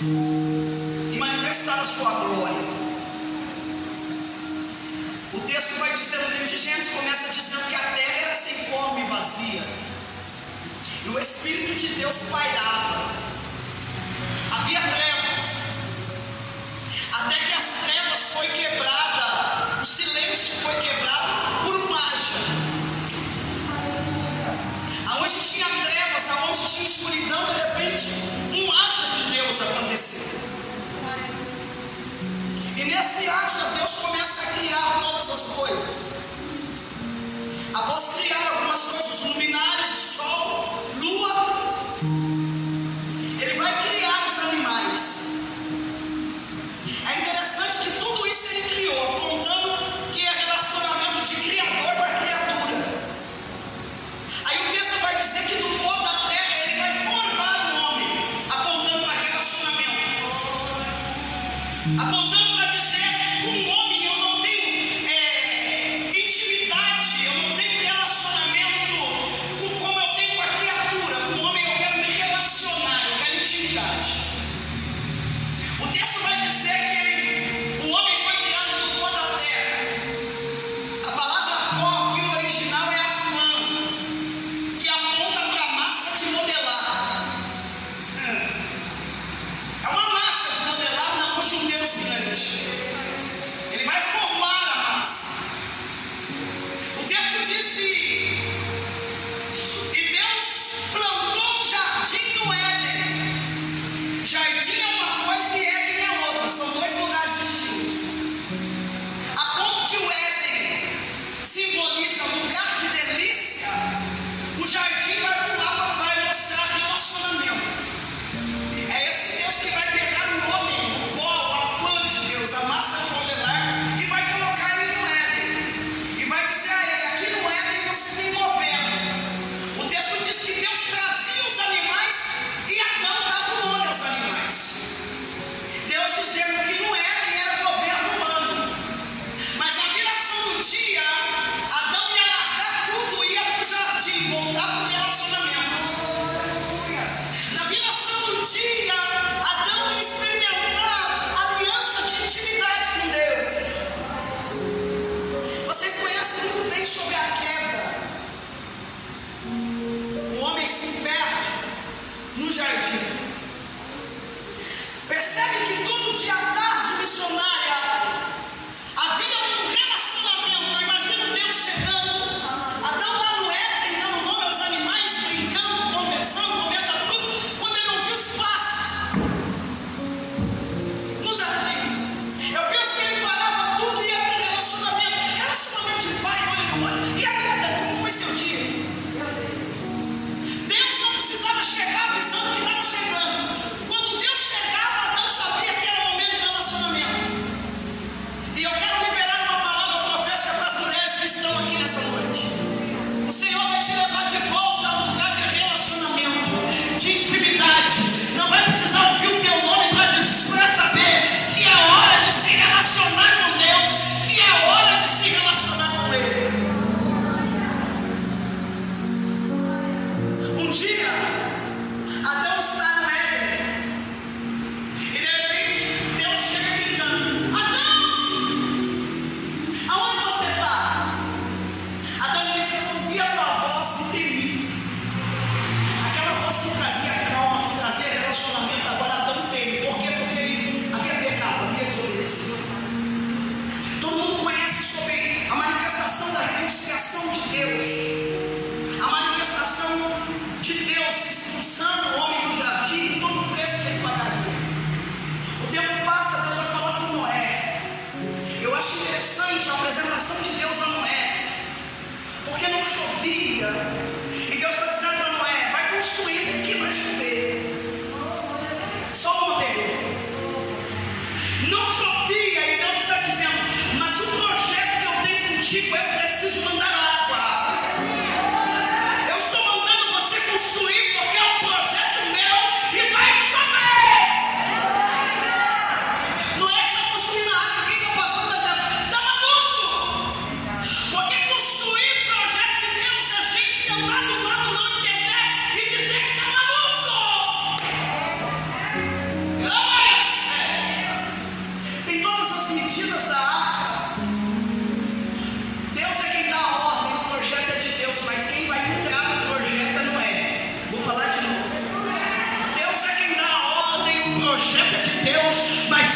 e manifestar a sua glória. O texto vai dizer no livro de Gênesis, começa dizendo que a terra era sem forma e vazia. E o Espírito de Deus pairava. Havia trevas. Até que as trevas foi quebrada, o silêncio foi quebrado por um ágil. Aonde tinha trevas, aonde tinha escuridão, hoje. E nesse ato, Deus começa a criar todas as coisas. Após criar algumas coisas luminares, sol,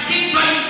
projeto é de Deus, mas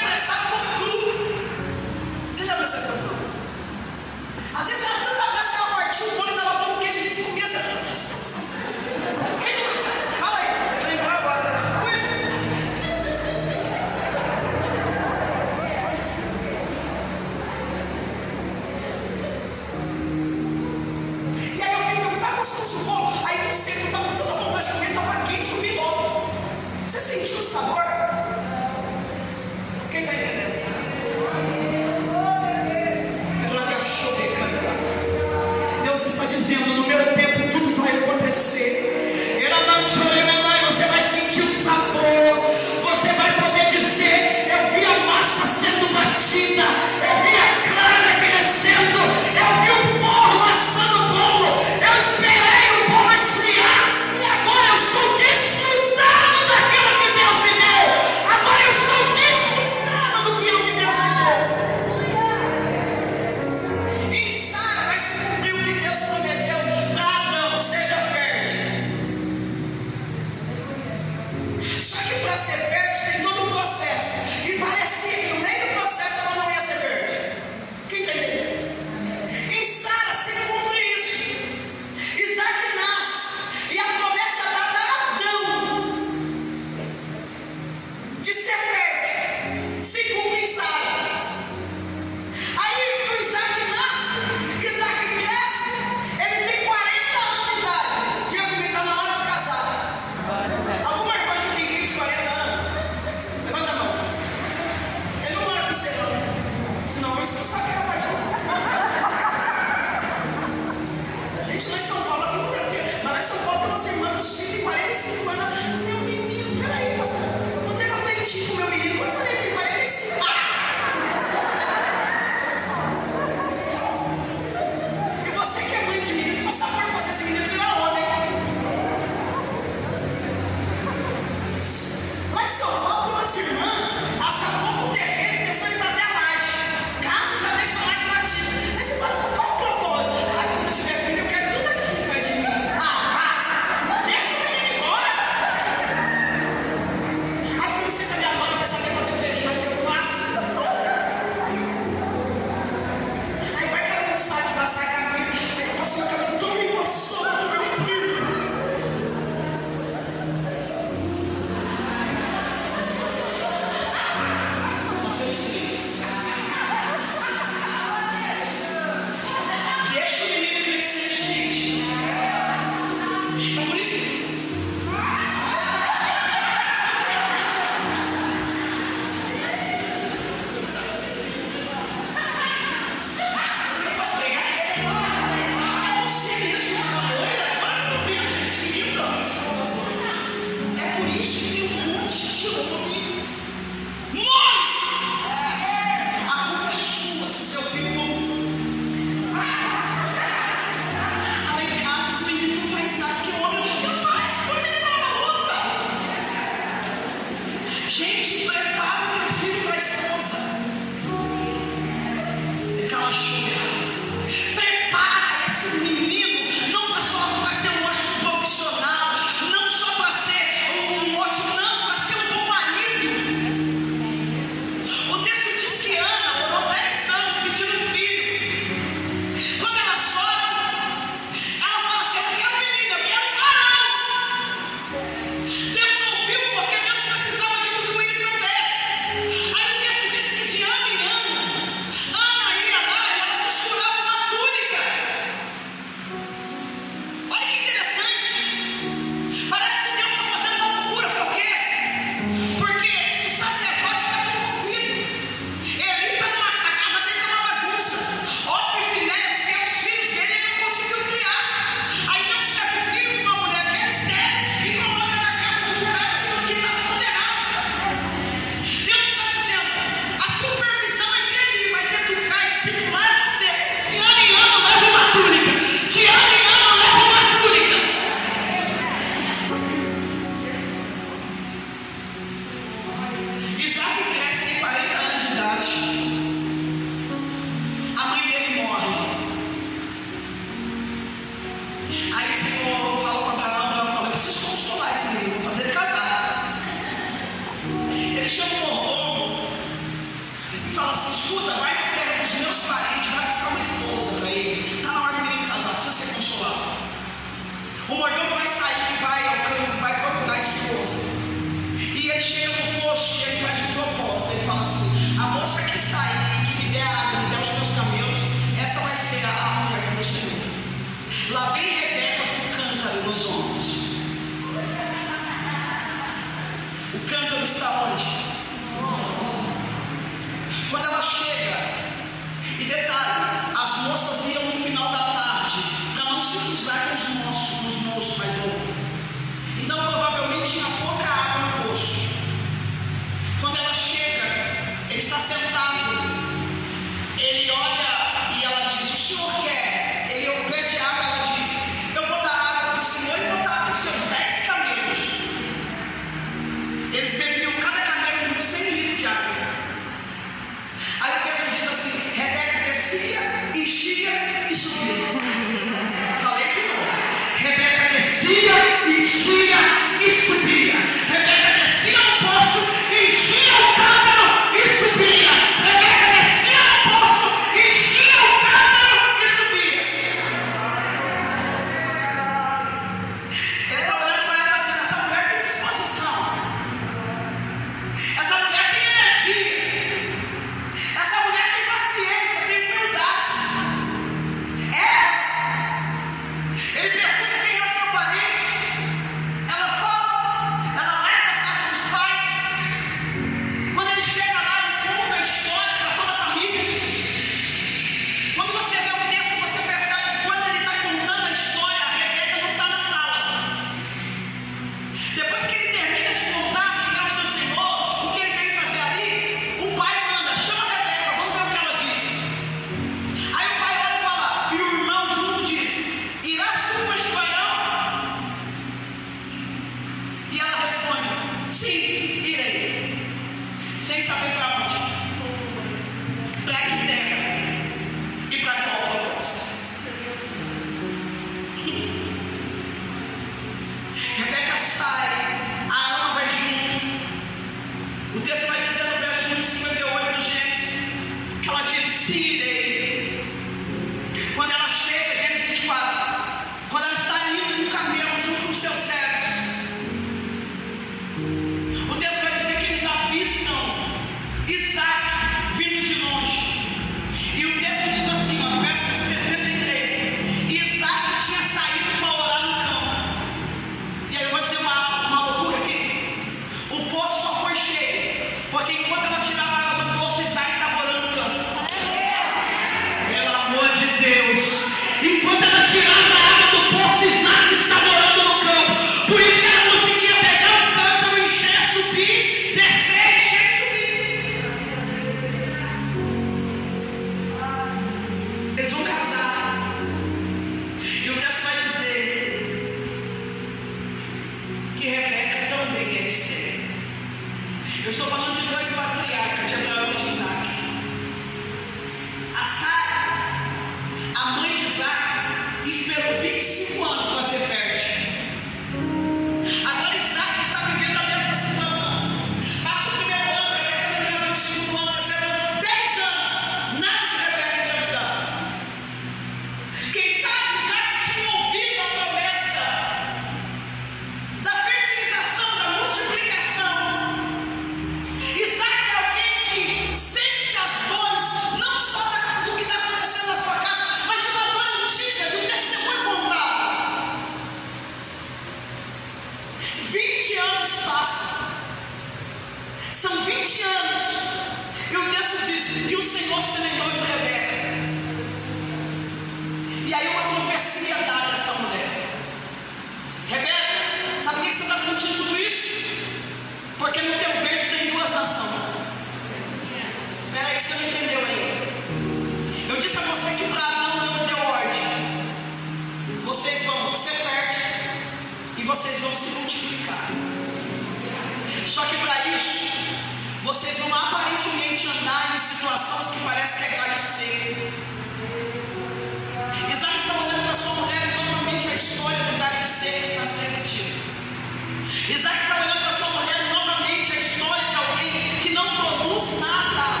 Isaac está olhando para sua mulher novamente a história de alguém que não produz nada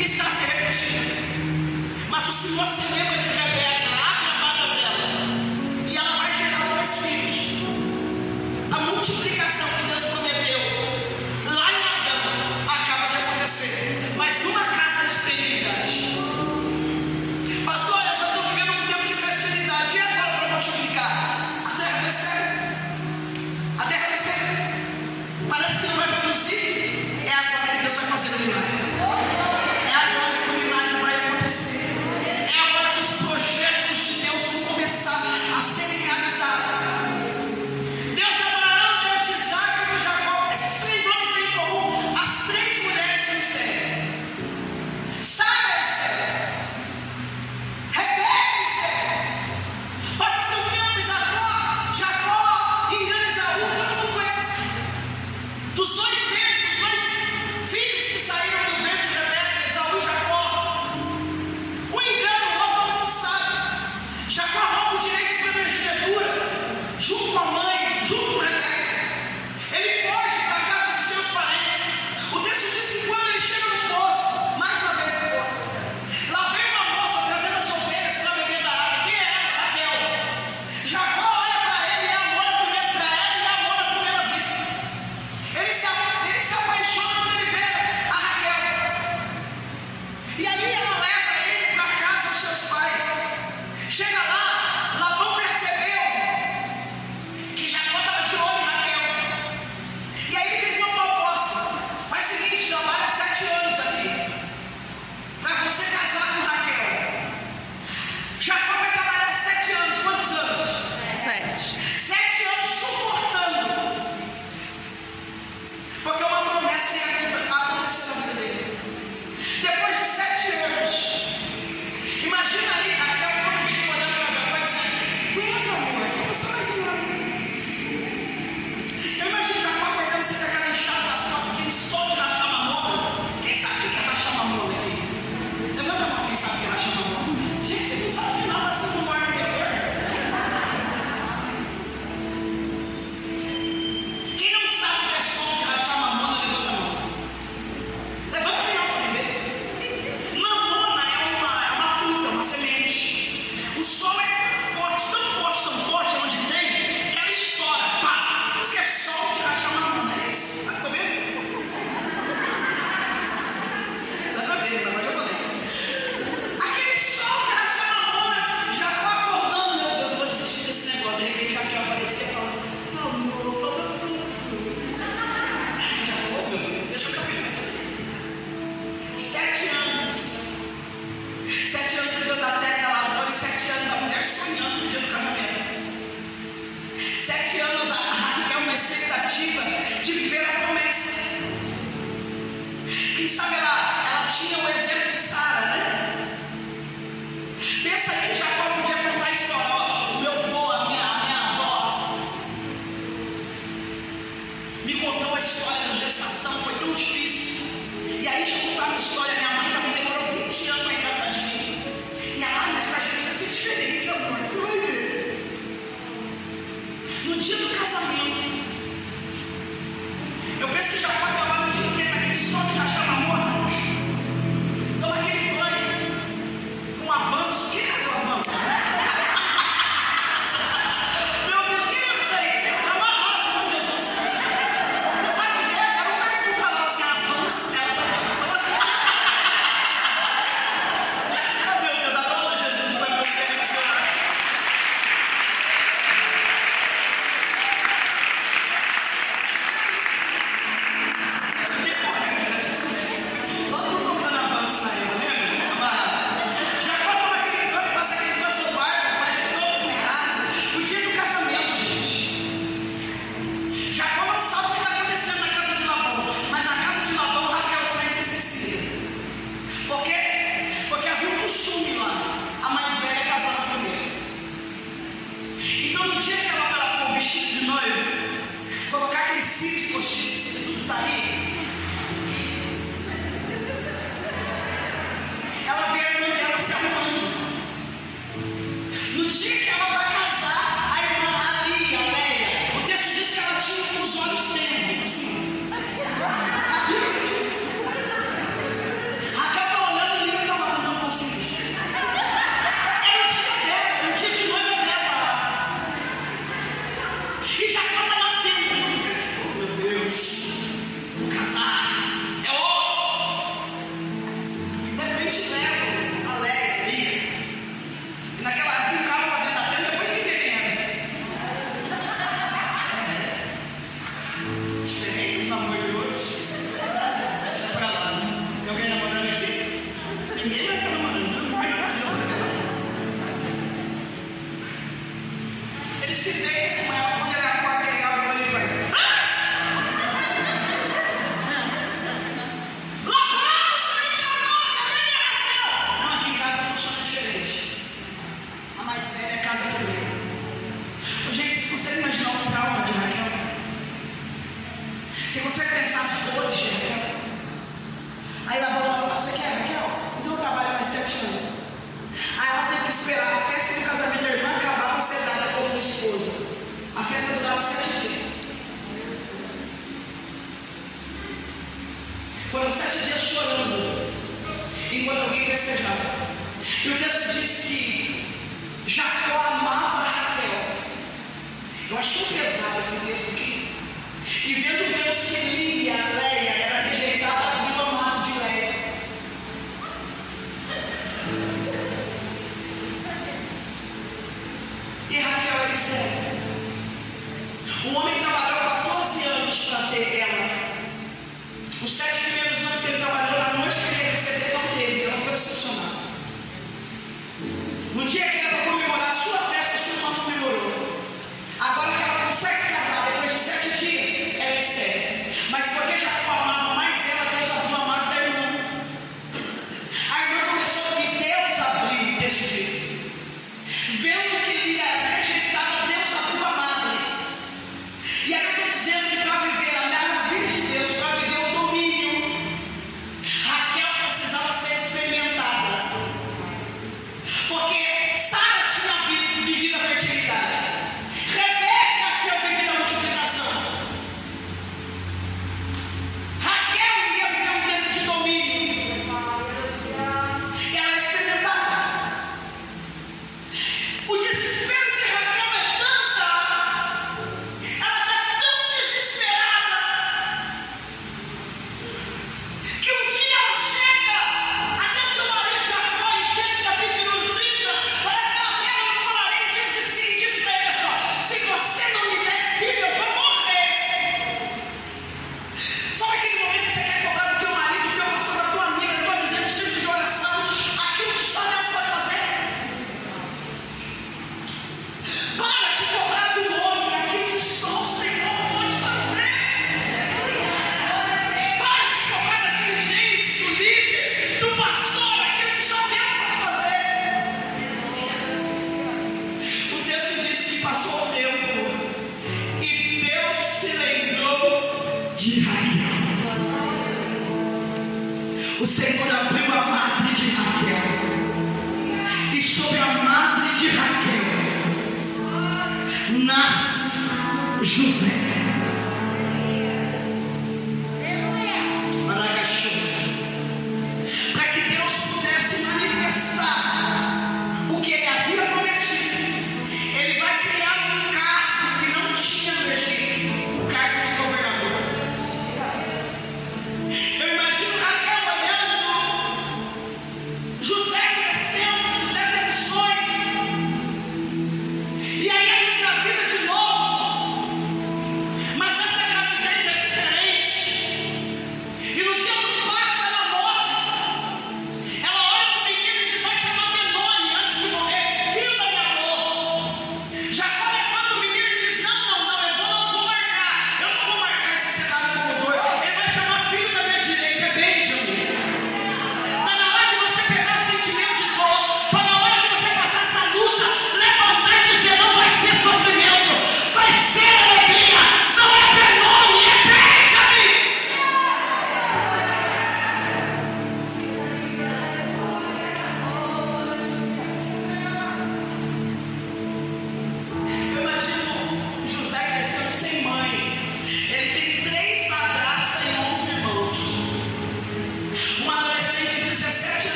está se repetindo. Mas o Senhor se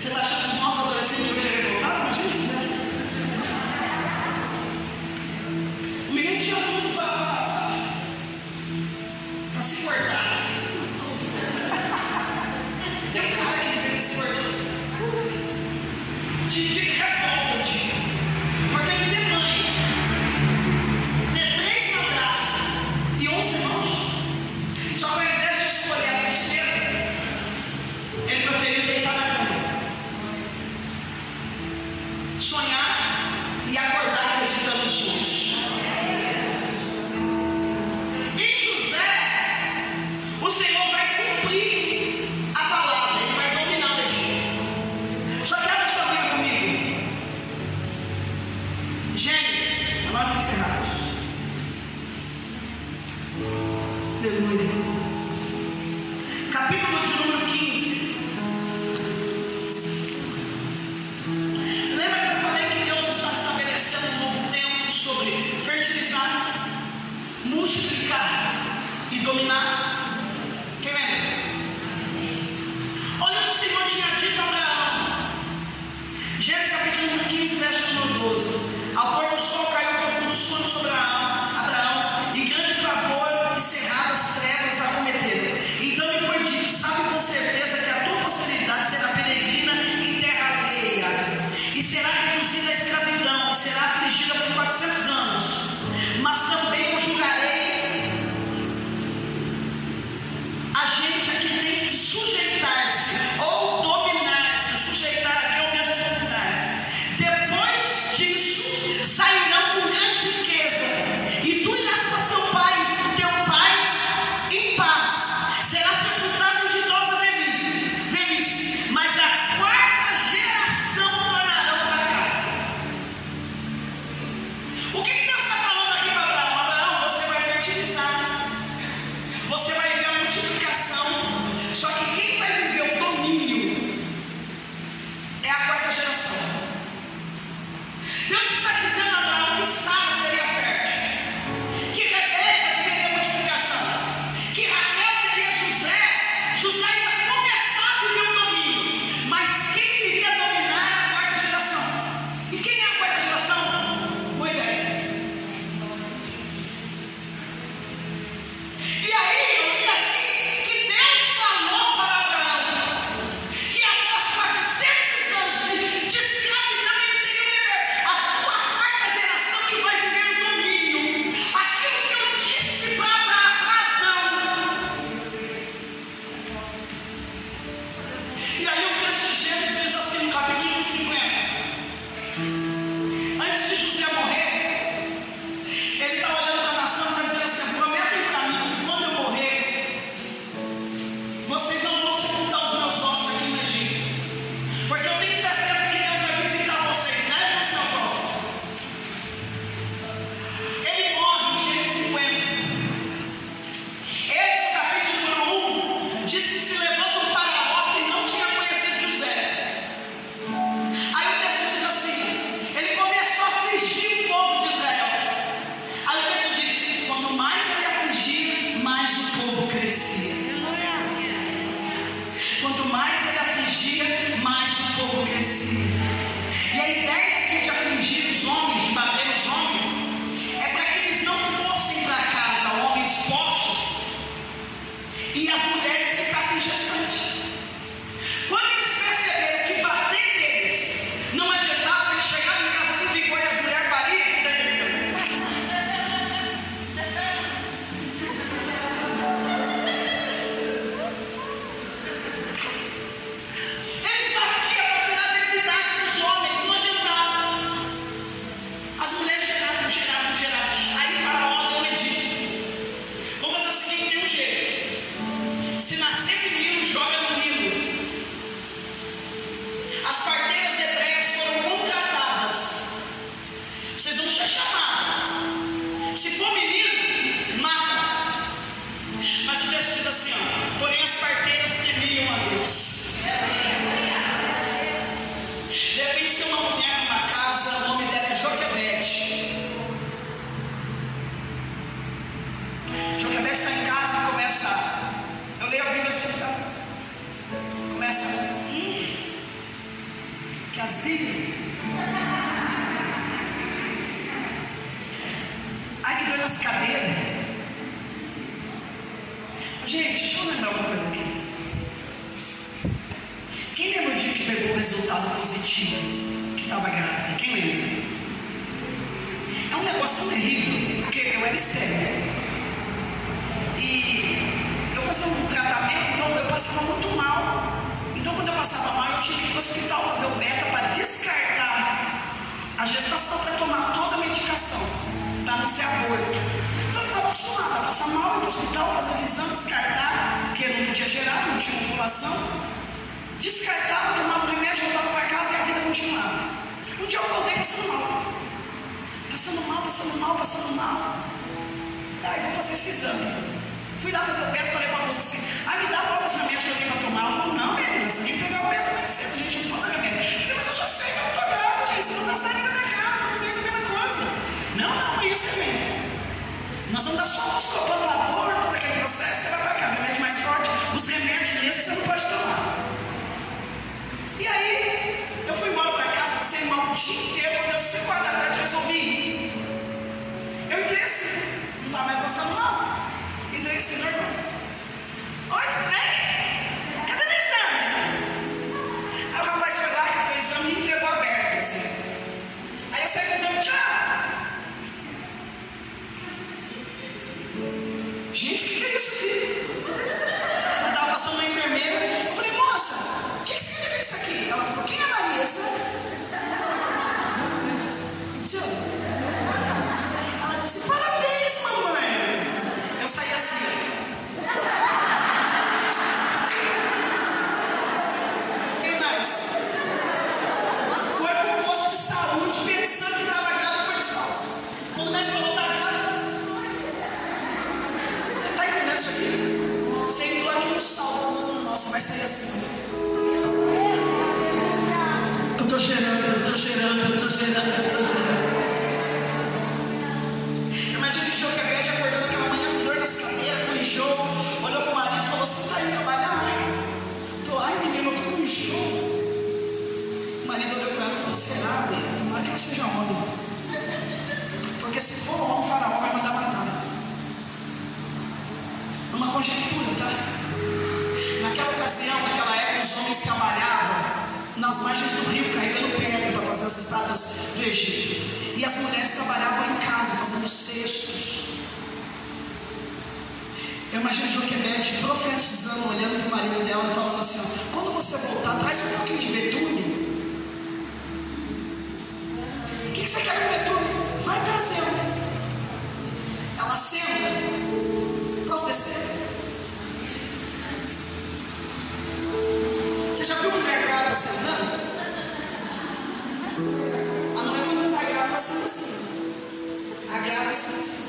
C'est ma Nas cadeiras. Gente, deixa eu lembrar uma coisa aqui. Quem lembra o dia que pegou o resultado positivo? Que estava grávida? Quem lembra? É um negócio tão terrível, porque eu era estéril. E eu fazia um tratamento, então eu passava muito mal. Então quando eu passava mal, eu tinha que ir para o hospital fazer o beta para descartar a gestação para tomar toda a medicação, para não ser aborto. Então estava acostumada a passar mal, ir para o hospital, fazer os exames, descartar, porque não podia gerar, não tinha ovulação. Descartava, tomava o remédio, voltava para casa e a vida continuava. Um dia eu voltei passando mal. Passando mal, passando mal, passando mal. Aí vou fazer esse exame. Fui lá fazer o beta, falei para a moça assim, ah, me dá Nós vamos dar só um buscopan para dor, todo aquele processo, você vai para casa, remédio mais forte, os remédios desses você não pode tomar. E aí, eu fui embora para casa, passei mal o dia inteiro, quando deu 5 horas da tarde, resolvi. Eu entrei assim, não estava mais passando mal. Entrei assim, normal. Oi, tudo bem? Cadê meu exame? Aí o rapaz foi lá, catou o exame e entregou aberto, assim. Aí eu saí do exame, tchau. Gente, o que é isso aqui? Eu estava passando uma enfermeira. Eu falei, moça, o que significa isso aqui? Ela falou, quem é Marisa? Eu disse. Ela disse, parabéns, mamãe. Eu saí assim. Vai sair assim. Eu estou gerando, eu estou gerando, eu estou gerando, eu estou gerando. Imagina que o Joquebede acordando aquela manhã com dor nas cadeiras, com enjoo, olhou para o marido e falou: Você está indo trabalhar? Tô, ai menino, eu estou com enjoo. O marido olhou para ela e falou: Será, Bia? Tomara que não seja homem. Porque se for homem, o faraó vai mandar matar. Uma tá? Naquela ocasião, naquela época, os homens trabalhavam nas margens do rio, carregando pedra para fazer as estátuas do Egito. E as mulheres trabalhavam em casa, fazendo cestos. Eu imagino Joquebede profetizando, olhando para o marido dela e falando assim: quando você voltar, traz um pouquinho de betume. O que você quer com betume? Vai trazendo. Ela senta. Senta assim. A grávida senta assim.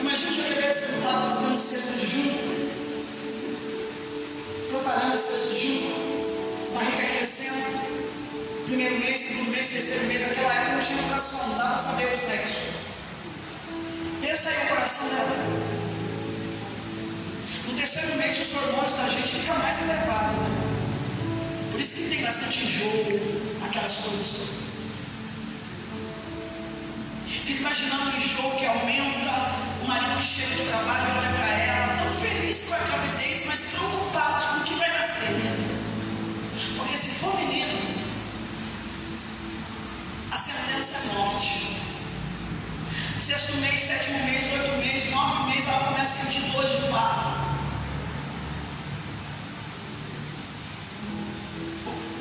Imagina o Joquebede sentado fazendo cesto de junco. Preparando o cesto de junco. Barriga crescendo. Primeiro mês, segundo mês, terceiro mês. Naquela época não tinha ultrassom, não dava para saber o sexo. Pensa aí no coração dela. No terceiro mês, os hormônios da gente ficam mais elevados. Por isso que tem bastante enjoo, aquelas coisas todas. Fico imaginando o enjoo que aumenta, o marido que chega do trabalho olha para ela, tão feliz com a gravidez, mas preocupado com o que vai nascer. Porque se for menino, a sentença é morte. Sexto mês, sétimo mês, oito meses, nove meses, ela começa a sentir dor de parto.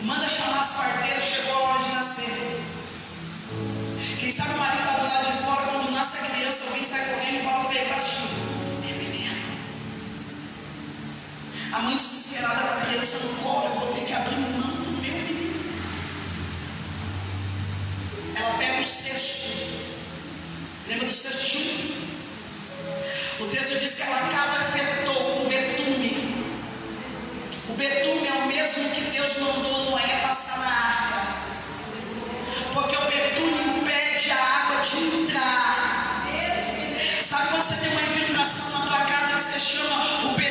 Manda chamar as parteiras, chegou a hora de nascer. Quem sabe o marido está do lado de fora, quando nasce a criança, alguém sai correndo e fala para ele baixinho: É menino. A mãe desesperada com a criança no colo, eu vou ter que abrir mão do meu menino. Ela pega o cesto. Lembra do cesto junto? O texto diz que ela calafetou com betume. O betume é o mesmo que Deus mandou você tem uma infiltração na tua casa que você chama o pedreiro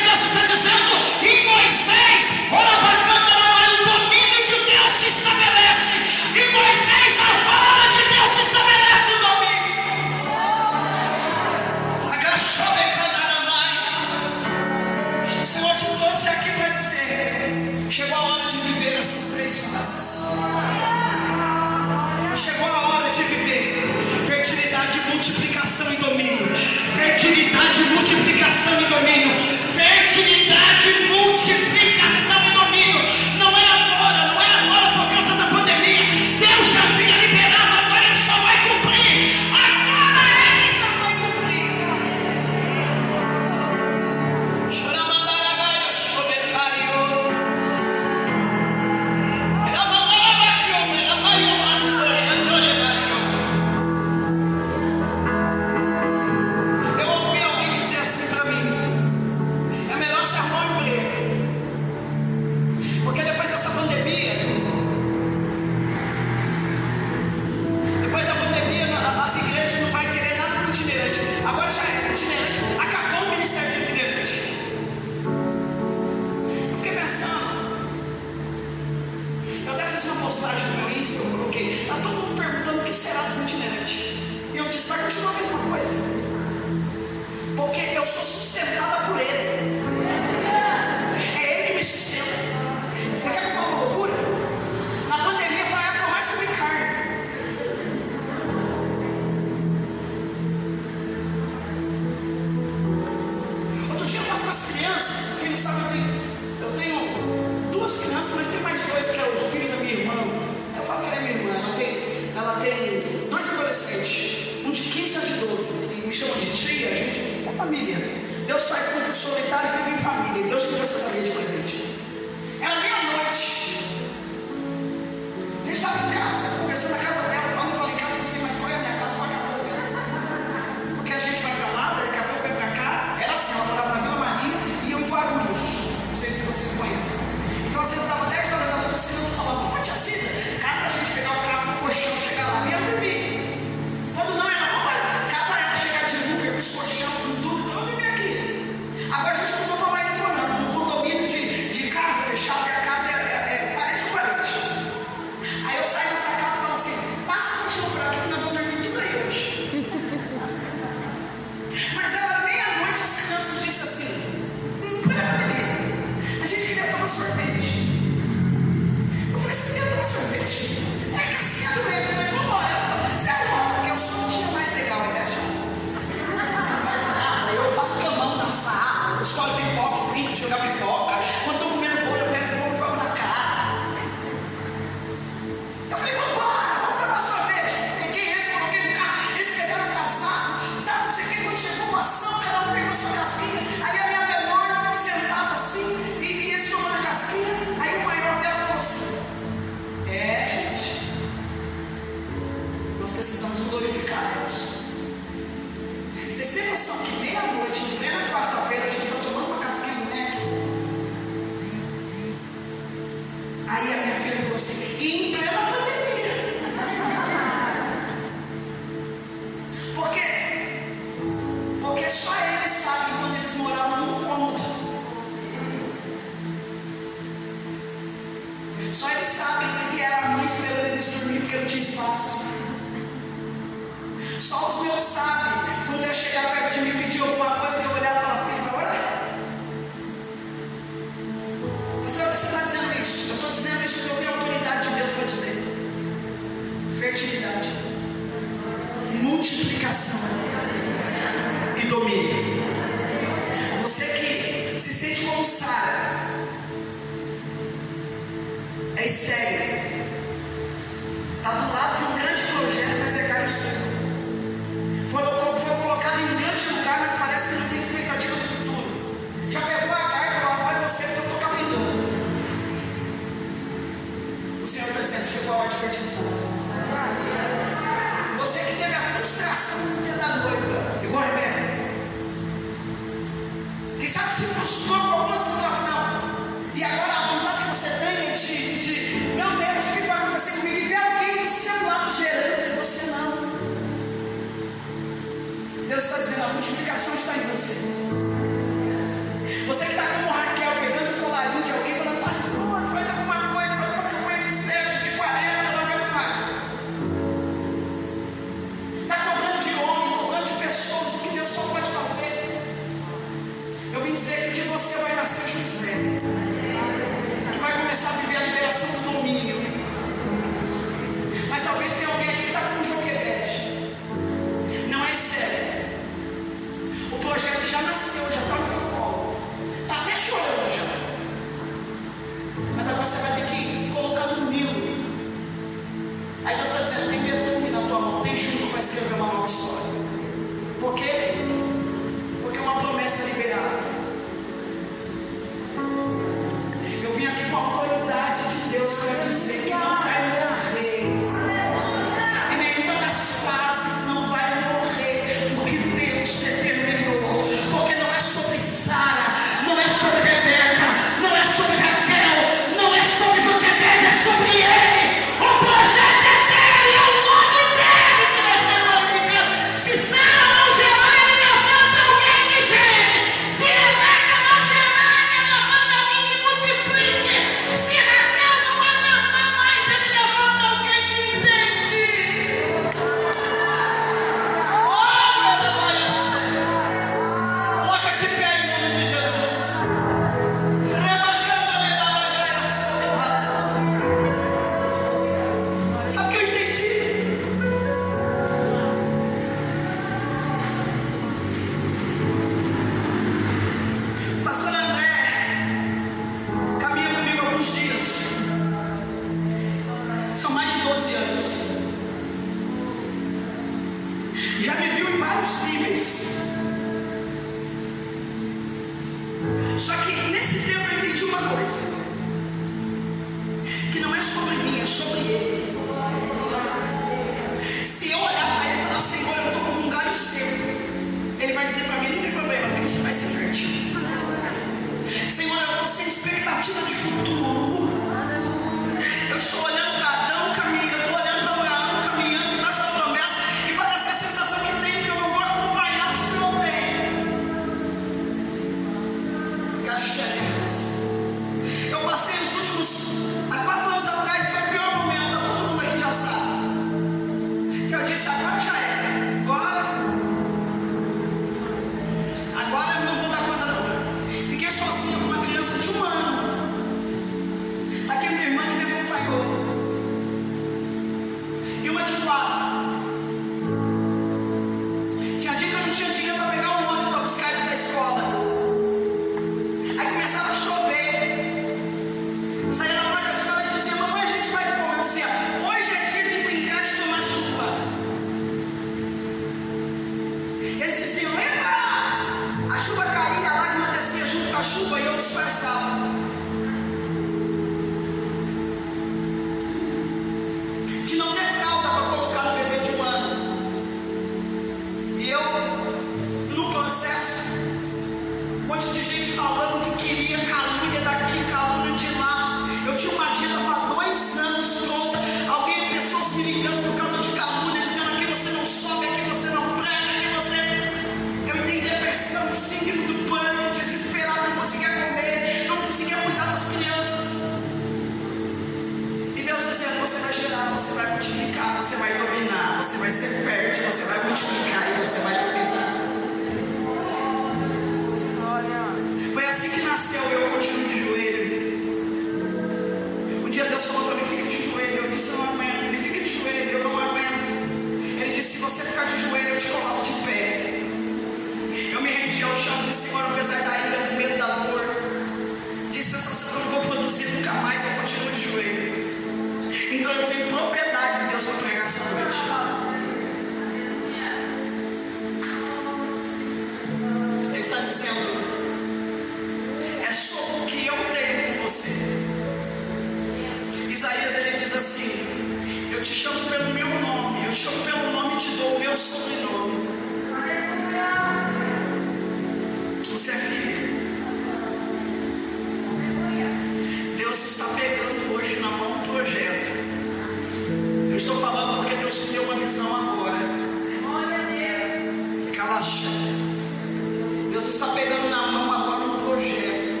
Deus está pegando na mão agora um projeto.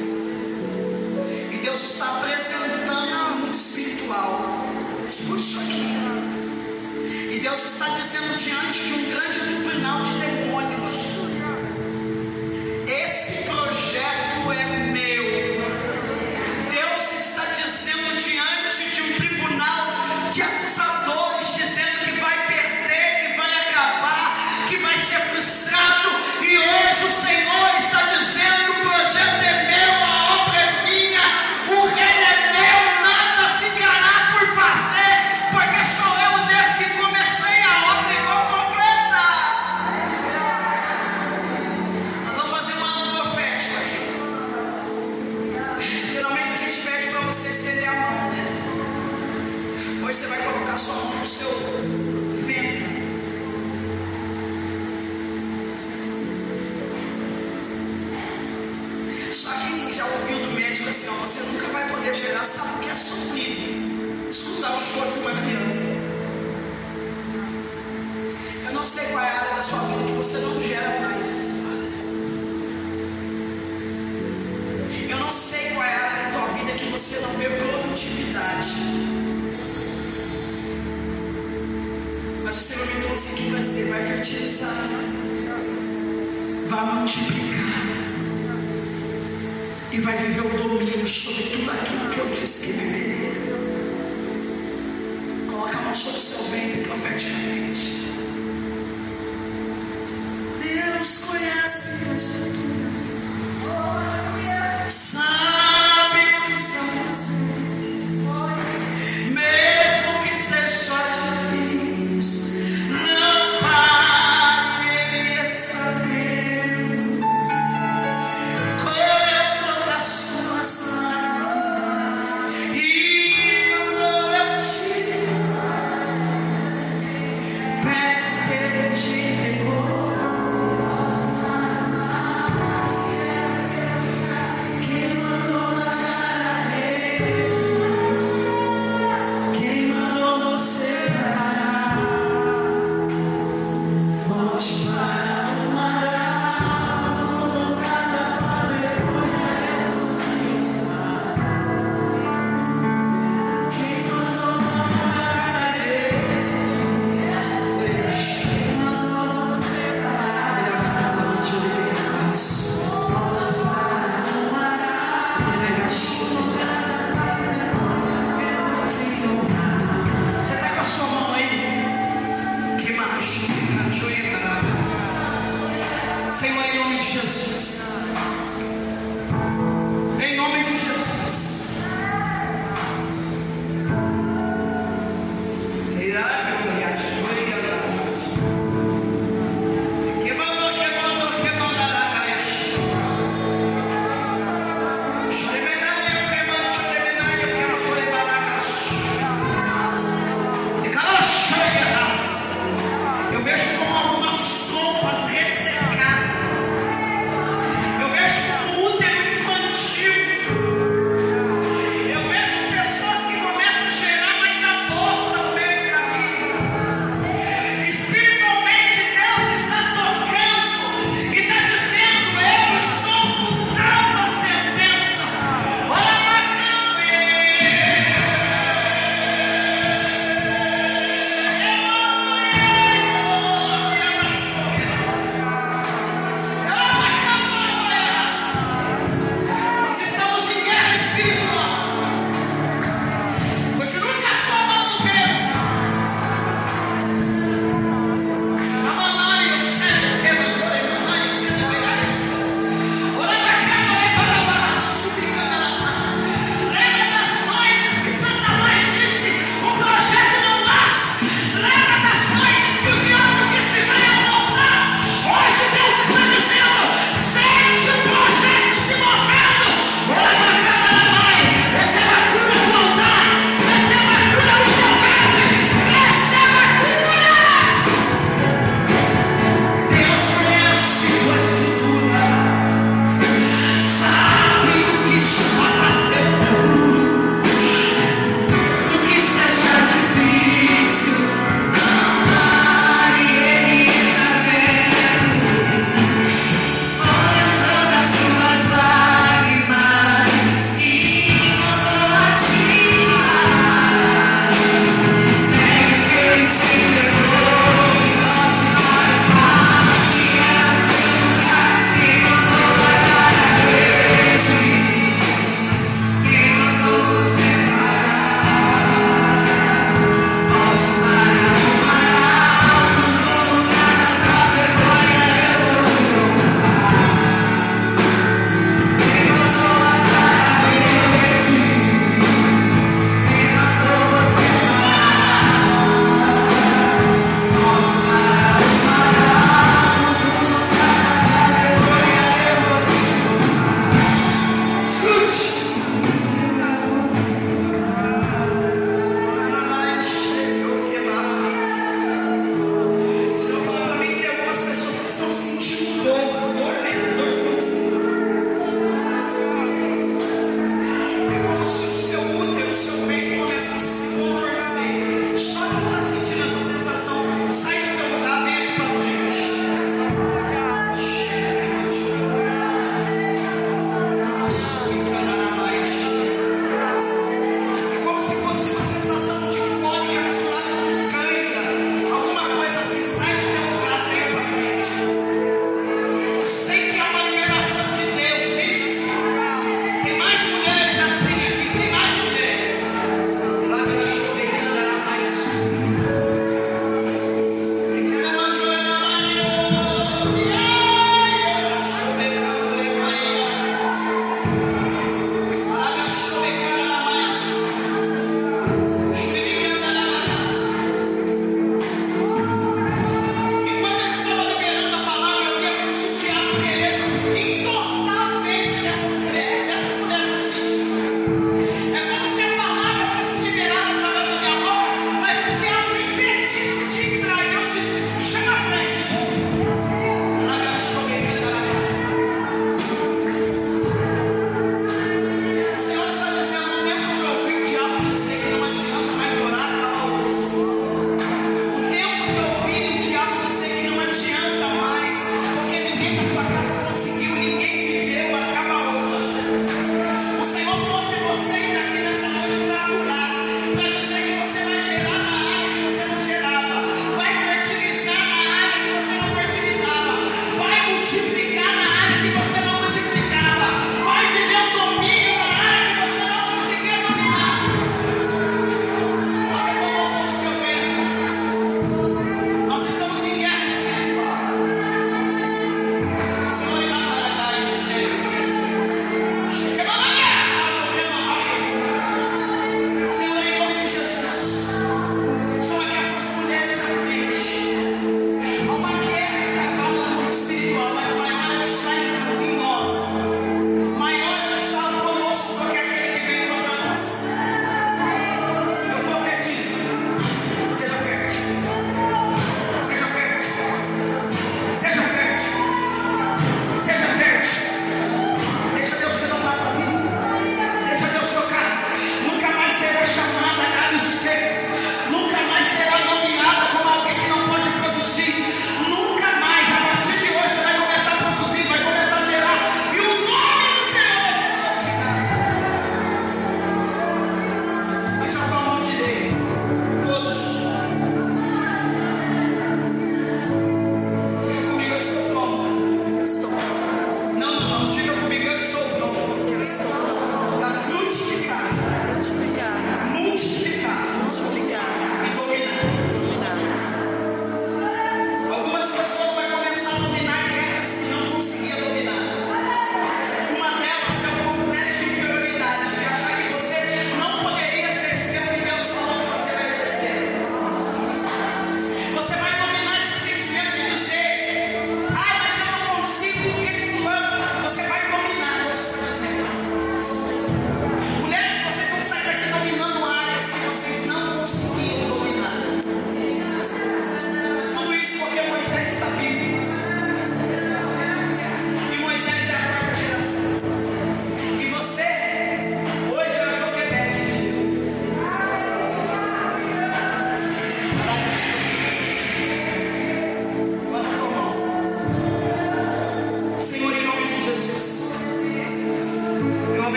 E Deus está apresentando ao mundo espiritual. Escute isso aqui. E Deus está dizendo diante de um grande tribunal de demônios. Amen.